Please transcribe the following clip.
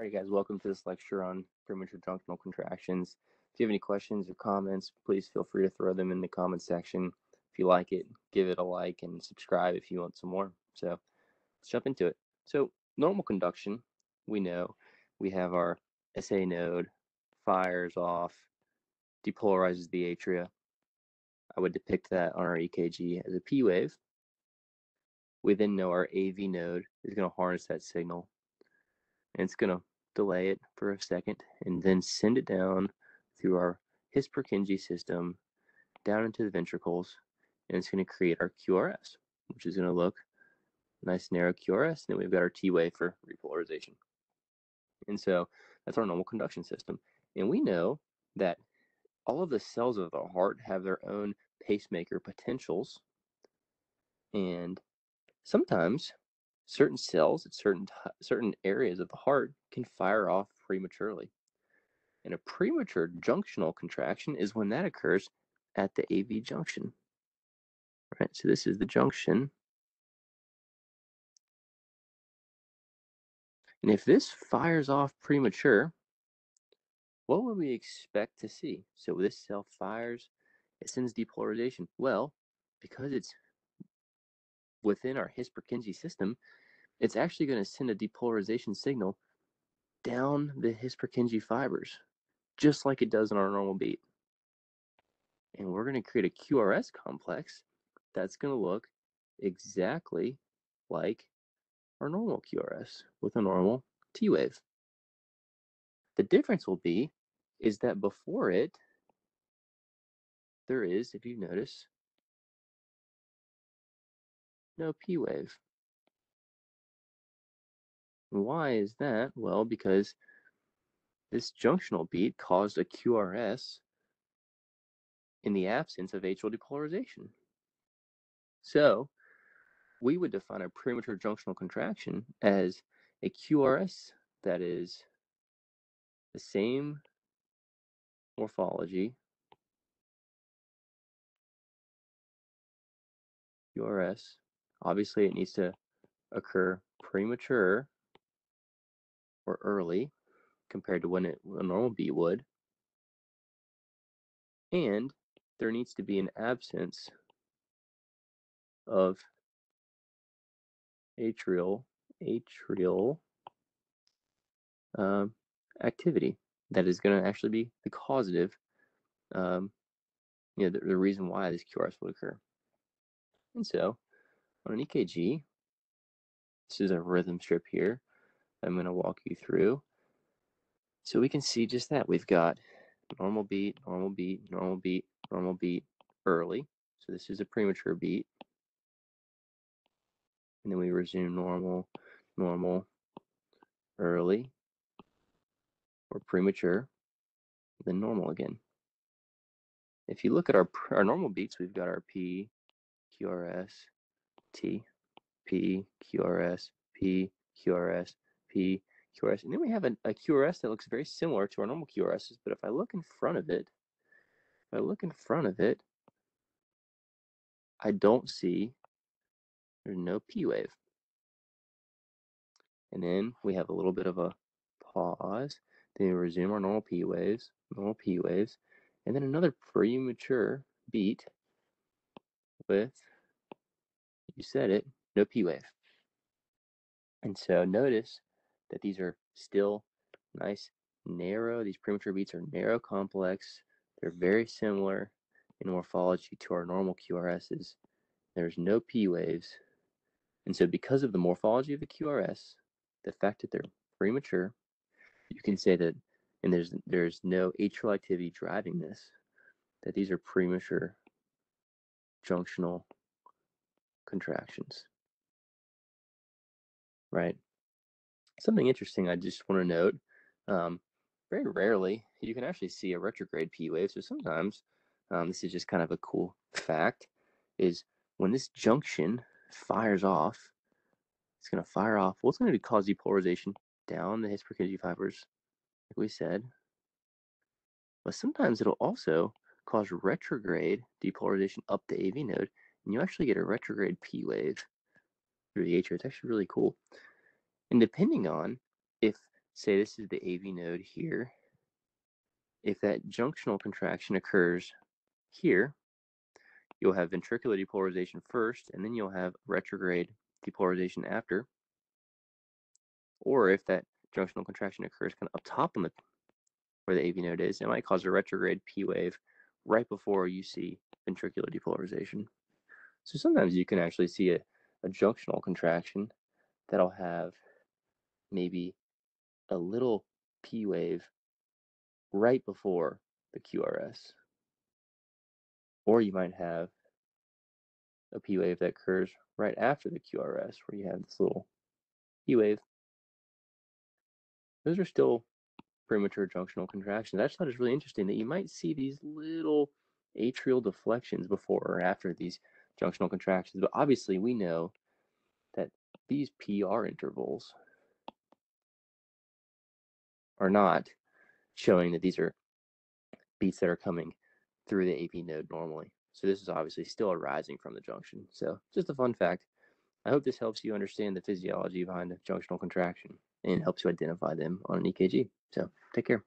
All right, guys, welcome to this lecture on premature junctional contractions. If you have any questions or comments, please feel free to throw them in the comment section. If you like it, give it a like and subscribe if you want some more. So let's jump into it. So normal conduction, we know we have our SA node, fires off, depolarizes the atria. I would depict that on our EKG as a P wave. We then know our AV node is going to harness that signal and it's going to delay it for a second, and then send it down through our His-Purkinje system down into the ventricles, and it's going to create our QRS, which is going to look nice narrow QRS, and then we've got our T wave for repolarization. And so that's our normal conduction system. And we know that all of the cells of the heart have their own pacemaker potentials. And sometimes certain cells at certain certain areas of the heart can fire off prematurely. And a premature junctional contraction is when that occurs at the AV junction. Right, so this is the junction. And if this fires off premature, what would we expect to see? So this cell fires, it sends depolarization. Well, because it's within our His-Purkinje system, it's actually going to send a depolarization signal down the His-Purkinje fibers, just like it does in our normal beat. And we're going to create a QRS complex that's going to look exactly like our normal QRS with a normal T wave. The difference will be is that before it, there is, if you notice, no P wave. Why is that? Well, because this junctional beat caused a QRS in the absence of atrial depolarization. So we would define a premature junctional contraction as a QRS that is the same morphology, QRS. Obviously, it needs to occur premature or early compared to when it, a normal bee would. And there needs to be an absence of atrial atrial um, activity that is going to actually be the causative, um, you know, the, the reason why this QRS would occur. And so, on an EKG, this is a rhythm strip here. I'm going to walk you through. So we can see just that. We've got normal beat, normal beat, normal beat, normal beat early. So this is a premature beat. And then we resume normal, normal, early, or premature, then normal again. If you look at our, our normal beats, we've got our P, QRS, T, P, QRS, P, QRS, QRS. And then we have a, a QRS that looks very similar to our normal QRSs, but if I look in front of it, if I look in front of it, I don't see, there's no P wave. And then we have a little bit of a pause. Then we resume our normal P waves, normal P waves, and then another premature beat with, you said it, no P wave. And so notice that these are still nice, narrow. These premature beats are narrow complex. They're very similar in morphology to our normal QRSs. There's no P waves. And so because of the morphology of the QRS, the fact that they're premature, you can say that, and there's there's no atrial activity driving this, that these are premature junctional contractions. Right? Something interesting I just want to note um, very rarely you can actually see a retrograde P wave. So sometimes um, this is just kind of a cool fact is when this junction fires off, it's going to fire off. Well, going to cause depolarization down the His-Purkinje fibers, like we said. But sometimes it'll also cause retrograde depolarization up the AV node, and you actually get a retrograde P wave through the atria. It's actually really cool. And depending on if say this is the AV node here, if that junctional contraction occurs here, you'll have ventricular depolarization first, and then you'll have retrograde depolarization after. Or if that junctional contraction occurs kind of up top on the where the AV node is, it might cause a retrograde P wave right before you see ventricular depolarization. So sometimes you can actually see a, a junctional contraction that'll have maybe a little P wave right before the QRS. Or you might have a P wave that occurs right after the QRS, where you have this little P wave. Those are still premature junctional contractions. I just thought it was really interesting that you might see these little atrial deflections before or after these junctional contractions. But obviously, we know that these PR intervals are not showing that these are beats that are coming through the AV node normally. So this is obviously still arising from the junction. So just a fun fact. I hope this helps you understand the physiology behind a junctional contraction and helps you identify them on an EKG. So take care.